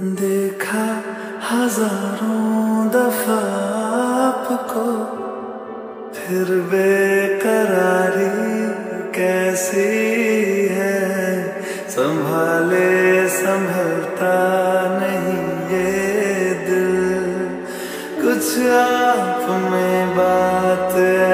देखा हज़ारों दफ़ा आपको, फिर बेकरारी कैसी है? संभाले संभलता नहीं ये दिल। कुछ आप में बात ऐसी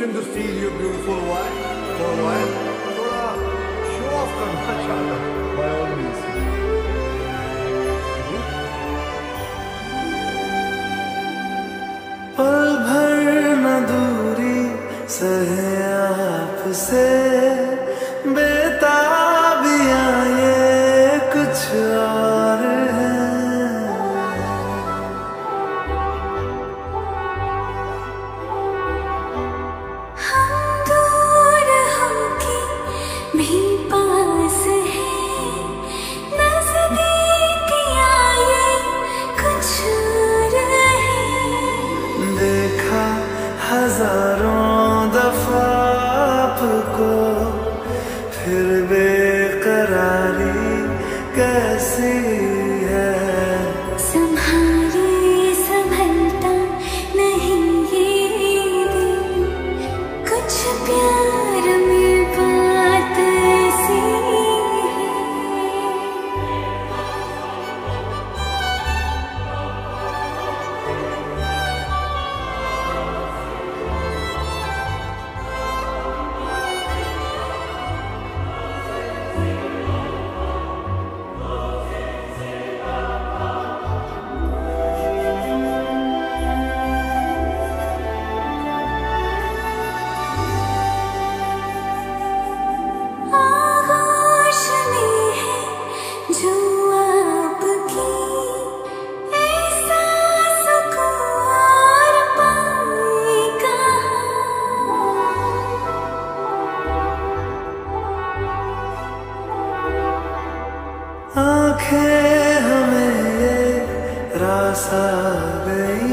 permission to steal your beautiful wife for a while. थोड़ा show off करना चाहता by all means. पल भर न दूरी सहे आपसे हज़ारों दफ़ा आपको फिर बेकरारी कैसी है? संभाली संभलता नहीं ये दिल कुछ प्यार आँखें हमें ये गई।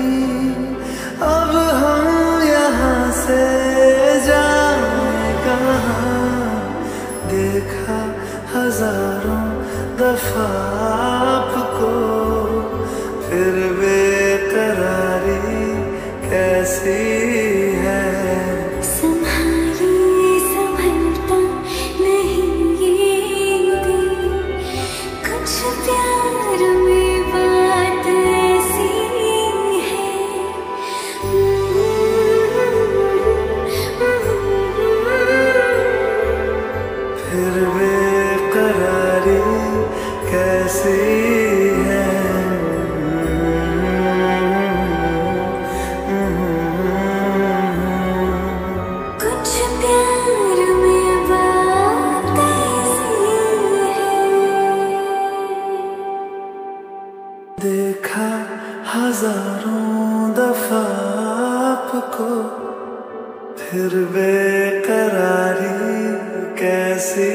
अब हम यहाँ से जाए कहाँ? देखा हज़ारों दफ़ा कैसी है? कुछ प्यार में बात है। देखा हज़ारों दफ़ा आपको फिर बेकरारी कैसी